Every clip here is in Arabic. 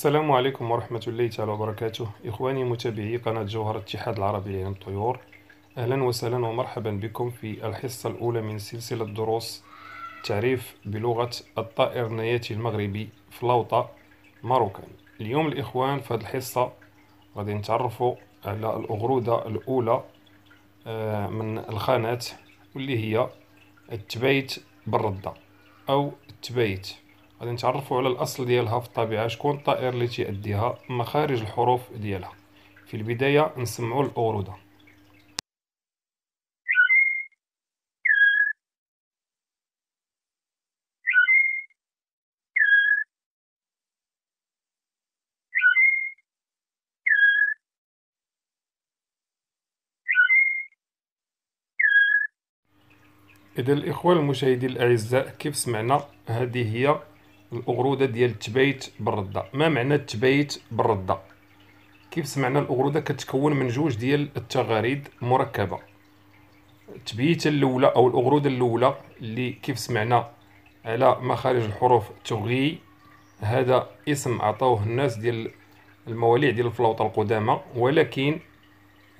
السلام عليكم ورحمة الله تعالى وبركاته. إخواني متابعي قناة جوهر الاتحاد العربي لعلم الطيور أهلا وسهلا ومرحبا بكم في الحصة الأولى من سلسلة دروس تعريف بلغة الطائر النياتي المغربي فلوطة ماروكان. اليوم الإخوان في هذه الحصة غادي نتعرفوا على الأغرودة الأولى آه، من الخانات واللي هي التبيت بالردة أو التبيت. غادي نتعرفوا على الأصل ديالها في الطبيعة شكون الطائر اللي تيأديها مخارج الحروف ديالها. في البداية نسمعوا الاوروده إذا الإخوان المشاهدين الأعزاء كيف سمعنا؟ هذه هي الأغرودة ديال التبيت بالردة. ما معنى التبيت بالردة؟ كيف سمعنا الأغرودة كتكون من جوج ديال التغاريد مركبة؟ التبييتة الأولى أو الأغرودة الأولى اللي كيف سمعنا على مخارج الحروف تغي هذا اسم عطاوه الناس ديال المواليع ديال الفلوطة القدامى ولكن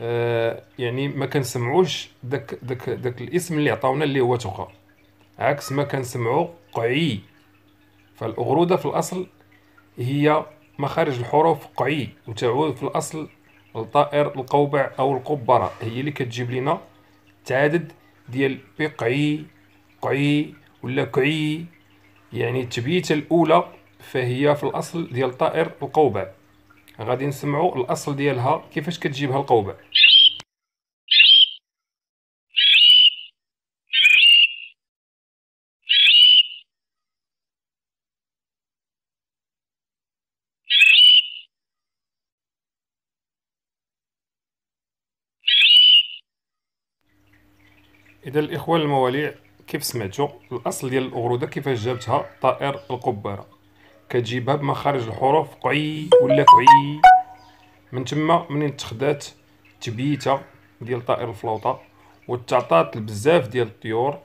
آه يعني ما كنسمعوش داك داك داك الاسم اللي عطاونا اللي هو تغا. عكس ما كنسمعو قعي. فالأغرودة في الأصل هي مخارج الحروف قعي وتعود في الأصل لطائر القوبع أو القبرة. هي اللي كتجيب لنا تعدد ديال بقعي قعي ولا كعي يعني التبييتة الأولى فهي في الأصل ديال طائر القوبع. غادي نسمعوا الأصل ديالها كيفاش كتجيبها القوبع. إذا الاخوان المواليع كيف سمعتوا الأصل ديال الأغرودة كيفاش جابتها؟ طائر القباره كتجيبها بمخارج الحروف قعي ولا كعي من تما منين تخدات تبيتة ديال طائر الفلوطة وتعطات لبزاف ديال الطيور.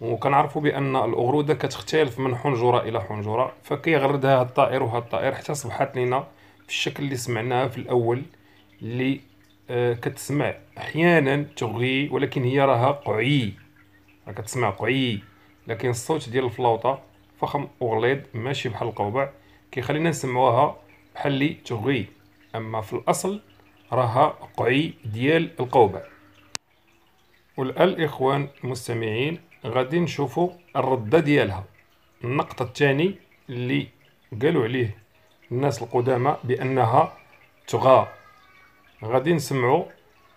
وكنعرفوا بأن الأغرودة كتختلف من حنجرة إلى حنجرة فكيغردها هاد الطائر وهاد الطائر حتى صبحت لنا في الشكل اللي سمعناه في الأول اللي كتسمع أحيانا تغي ولكن هي راها قعي. راه كتسمع قعي. لكن الصوت ديال الفلوطه فخم وغليظ ماشي بحال القوبع. كيخلينا نسمعوها بحال اللي تغي. أما في الأصل راها قعي ديال القوبع. والآن الاخوان المستمعين غادي نشوفوا الردة ديالها. النقطة الثاني اللي قالوا عليه الناس القدامى بأنها تغا غادي نسمعوا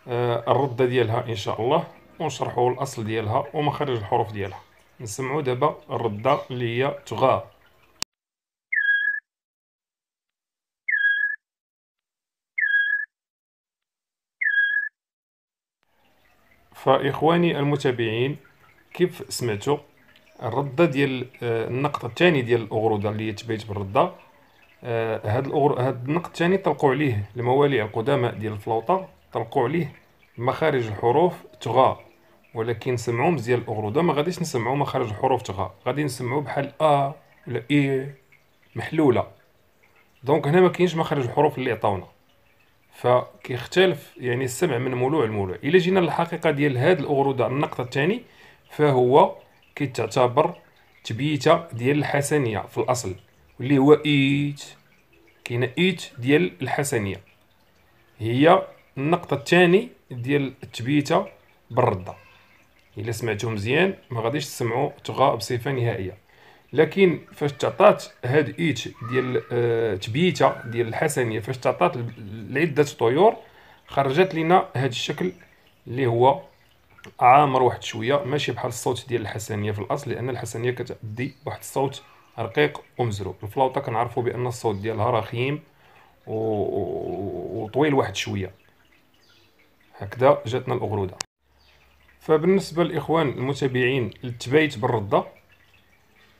آه، الردة ديالها إن شاء الله ونشرحوا الأصل ديالها ومخارج الحروف ديالها. نسمعوا دابا الردة اللي هي تغا. فإخواني المتابعين كيف سمعتوا الردة ديال آه، النقطة الثاني ديال الأغرودة اللي هي تبيت بالردة. هاد الأغر... هاد النقط الثاني طلقوا عليه المواليع القدماء ديال الفلوطة طلقوا عليه مخارج الحروف تغا. ولكن سمعوا مزيان الاغروده ما غاديش نسمعوا مخارج الحروف تغا. غادي نسمعوا بحال أ ولا اي محلولة. donc هنا ما كاينش مخارج الحروف اللي عطاونا. فكيختلف يعني السمع من مولوع لمولوع. إلا جينا للحقيقة ديال هاد الاغروده النقطه الثاني فهو كيتعتبر تبيته ديال الحسنية في الأصل. واللي هو ايت كاينة ايت ديال الحسنية. هي النقطة الثاني ديال التبيتة بالرده إلا سمعتو مزيان ما غاديش تسمعوا تغا بصفة نهائية. لكن فاش تعطات هاد ايت ديال آه تبيتة ديال الحسنية فاش تعطات لعدة طيور خرجت لنا هاد الشكل اللي هو عامر واحد شوية. ماشي بحال الصوت ديال الحسنية في الأصل لأن الحسنية كتدي بواحد الصوت رقيق ومزروب الفلوطه كنعرفوا بأن الصوت ديالها رخيم و... وطويل واحد شوية. هكذا جاتنا الأغرودة. فبالنسبة للإخوان المتابعين للتبايت بالرده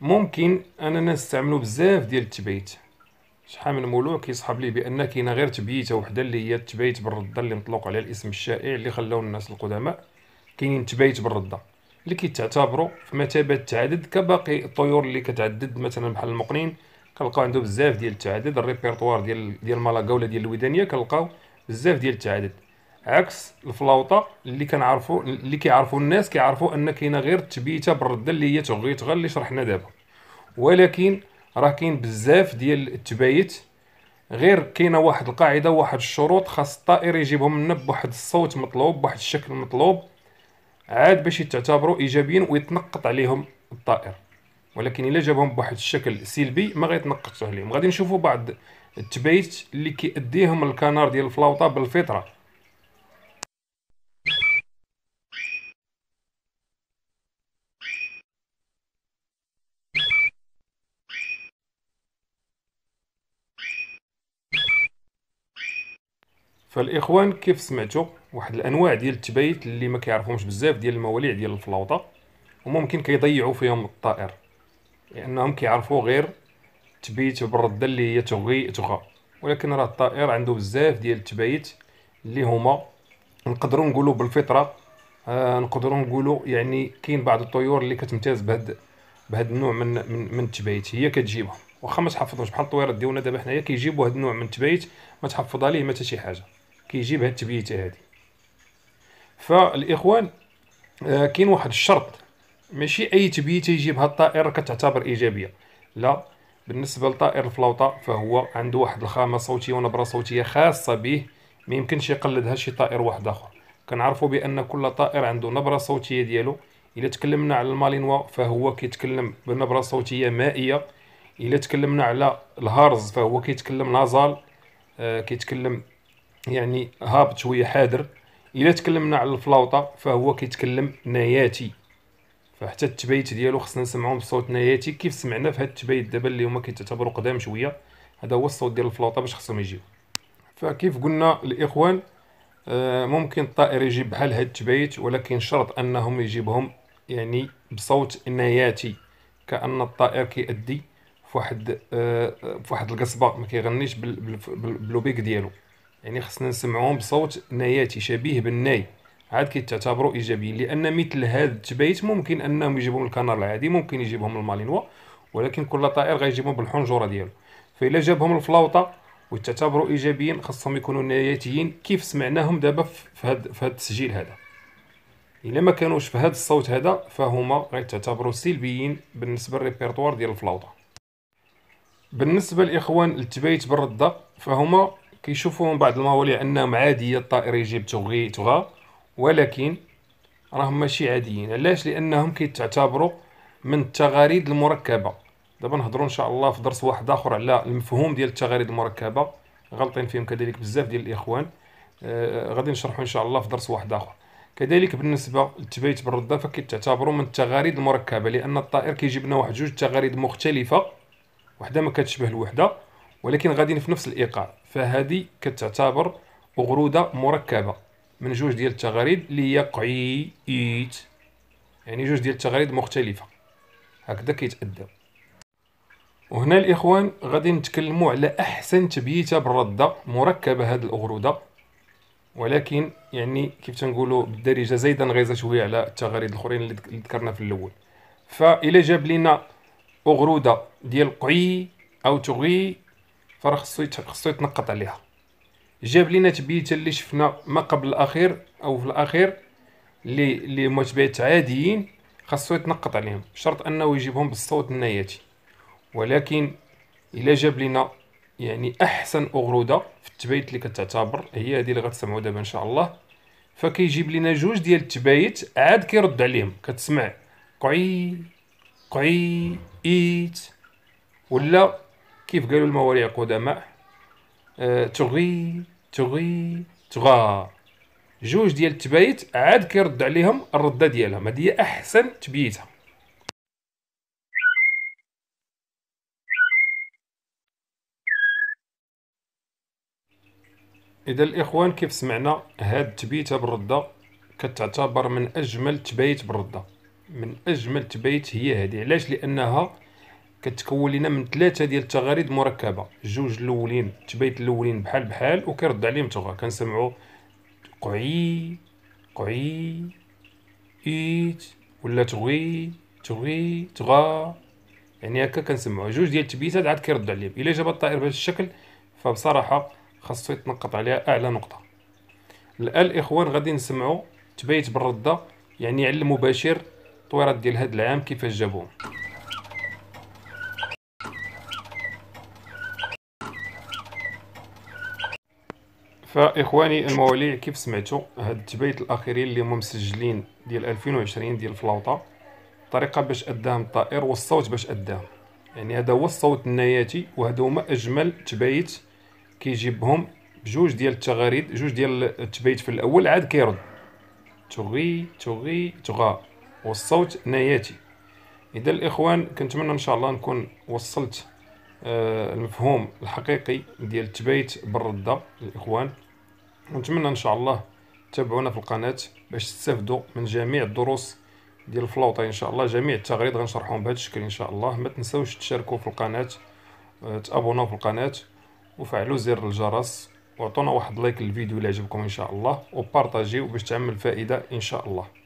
ممكن أننا نستعملوا بزاف ديال التبايت شحال من مولوع كيصحاب لي بأن كاينة غير تبييتة وحدة اللي هي التبايت بالرده اللي مطلوق عليها الاسم الشائع اللي خلاو الناس القدماء كاينين تبايت بالرده اللي كيتعتبروا في مثابه التعدد كباقي الطيور اللي كتعدد مثلا بحال المقنين. كنلقاو عنده بزاف ديال التعدد الريبرتوار ديال ديال مالاكا ولا ديال الودانية كنلقاو بزاف ديال التعدد عكس الفلاوطة اللي كنعرفوا اللي كيعرفوا الناس كيعرفوا أن كاينة غير التبيتة بالردة اللي هي تغي تغا اللي شرحنا دابا. ولكن راه كاين بزاف ديال التبايت. غير كاينة واحد القاعدة واحد الشروط خاص الطائر يجيبهم لنا بواحد الصوت مطلوب بواحد الشكل مطلوب. عاد باش يتعتبروا إيجابيين ويتنقط عليهم الطائر. ولكن إلا جابهم بواحد الشكل سلبي ما غيتنقطش عليهم. غادي نشوفوا بعض التبايت اللي كيأديهم الكنار ديال الفلاوطة بالفطرة. فالإخوان كيف سمعتوا واحد الأنواع ديال التبايت اللي ما كيعرفهمش بزاف ديال المواليع ديال الفلاوطه وممكن كيضيعوا فيهم الطائر لأنهم كيعرفوا غير تبيت بالردة اللي هي تغي تغا. ولكن راه الطائر عنده بزاف ديال التبايت اللي هما نقدروا نقولوا بالفطرة آه نقدروا نقولوا يعني كاين بعض الطيور اللي كتمتاز بهاد بهاد النوع من من, من التبايت هي كتجيبهم. واخا ما تحفظوش بحال الطويرات ديالنا دابا حنايا كيجيبوا هاد النوع من التبايت ما تحفظها ليه ما حتى شي حاجة. كيجيب هاد التبييته هادي. فالإخوان آه كاين واحد الشرط. ماشي أي تبييته يجيبها الطائر كتعتبر إيجابية. لا بالنسبة لطائر الفلوطة فهو عنده واحد الخامة صوتية ونبرة صوتية خاصة به ما يمكنش يقلدها شي طائر واحد آخر. كنعرفوا بأن كل طائر عنده نبرة صوتية ديالو. إلا تكلمنا على المالينوا فهو كيتكلم بنبرة صوتية مائية. إلا تكلمنا على الهارز فهو كيتكلم نازال آه كيتكلم يعني هابط شوية حادر. إلا تكلمنا على الفلاوطة فهو كيتكلم نياتي. فحتى التبايت ديالو خصنا نسمعوه بصوت نياتي. كيف سمعنا في هاد التبايت دابا اللي هما كيتعتبروا قدام شوية هذا هو الصوت ديال الفلاوطة باش خصهم يجيو. فكيف قلنا الإخوان آه ممكن الطائر يجيب بحال هاد التبايت ولكن شرط أنهم يجيبهم يعني بصوت نياتي. كأن الطائر كيأدي فواحد آه فواحد القصبة ما كيغنيش باللوبيك ديالو. يعني خصنا نسمعوهم بصوت نياتي شبيه بالناي. عاد كيتعتبروا إيجابيين لأن مثل هذا التبايت ممكن أنهم يجيبهم الكنار العادي ممكن يجيبهم المالينوا ولكن كل طائر غيجيبهم بالحنجرة ديالو. فاذا جابهم الفلاوطة وتعتبروا إيجابيين خصهم يكونوا نياتيين كيف سمعناهم دابا في هذا في هذا التسجيل هذا. إلا ما كانوش في هذا الصوت هذا فهما غيتعتبروا سلبيين بالنسبة للريبرتوار ديال الفلاوطة. بالنسبة الاخوان التبايت بالردة فهما كيشوفوا من بعض المواضيع انهم عاديه الطائر يجيب تغا ولكن راهم ماشي عاديين. علاش؟ لأنهم كيتعتبروا من التغاريد المركبة. دابا نهضروا إن شاء الله في درس واحد آخر على المفهوم ديال التغاريد المركبة. غلطين فيهم كذلك بزاف ديال الإخوان. آه غادي نشرحوا إن شاء الله في درس واحد آخر. كذلك بالنسبة للتبيت بالرده فكيتعتبروا من التغاريد المركبة لأن الطائر كيجيب لنا واحد جوج تغاريد مختلفة. وحدة ما كتشبه الوحدة ولكن غاديين في نفس الإيقاع. فهذه كتعتبر أغرودة مركبة من جوج ديال التغاريد اللي هي قعي إيت يعني جوج ديال التغاريد مختلفة. هكذا كيتأدى وهنا الإخوان غادي نتكلموا على أحسن تبييتة بالردة مركبة هاد الأغرودة. ولكن يعني كيف تنقولوا بالدارجة زايدا غيزة شوية على التغاريد الأخرين اللي ذكرنا في الأول. فإلا جاب لنا أغرودة ديال قعي أو تغي فراه خصو خصو يتنقط عليها. جاب لينا تبيته اللي شفنا ما قبل الأخير أو في الأخير اللي اللي هما تبيات عاديين خاصو يتنقط عليهم شرط أنه يجيبهم بالصوت النياتي ولكن إلا جاب لنا يعني أحسن أغرودة في التبايت اللي كتعتبر هي هذه اللي غتسمعوا دابا إن شاء الله. فكيجيب لنا جوج ديال التبايت عاد كيرد عليهم كتسمع قعي قعي ايت ولا كيف قالوا المواليع القدماء أه تغي تغي تغا. جوج ديال التبايت عاد كيرد عليهم الردة ديالهم. هذه هي أحسن تبييتها. إذا الإخوان كيف سمعنا هاد التبييته بالردة كتعتبر من أجمل تبايت بالردة. من أجمل تبايت هي هذه. علاش؟ لأنها كتكون لنا من ثلاثة ديال التغاريد مركبة. جوج الأولين تبيت الأولين بحال بحال وكيرد عليهم تغا كنسمعوا قعي قعي إيت ولا تغي تغي تغا يعني هكا كنسمعوا جوج ديال التبيتات عاد كيرد عليهم. إلا جاب الطائر بهذا الشكل فبصراحة خاصو يتنقط عليها أعلى نقطة. الان الاخوان غادي نسمعوا تبيت بالردة يعني على المباشر الطويرات ديال هذا العام كيفاش جابوهم. فإخواني المواليع كيف سمعتوا؟ هاد التبايت الأخيرين اللي هما مسجلين ديال 2020 ديال الفلوطه الطريقة باش أداهم الطائر والصوت باش أداهم. يعني هذا هو الصوت النياتي وهذا هما أجمل تبايت كيجيبهم بجوج ديال التغاريد جوج ديال التبايت في الأول عاد كيرد. تغي تغي تغا والصوت نياتي. إذا الإخوان كنتمنى إن شاء الله نكون وصلت المفهوم الحقيقي ديال التبايت بالرده للإخوان. ونتمنى إن شاء الله تابعونا في القناة باش تستافدوا من جميع الدروس ديال الفلوطة. إن شاء الله جميع التغريد غنشرحهم بهذا الشكل إن شاء الله. ما تنساوش تشاركوا في القناة آه، تابوناو في القناة وفعلوا زر الجرس وعطونا واحد لايك للفيديو اللي عجبكم إن شاء الله وبارطاجيو باش تعمل فائدة إن شاء الله.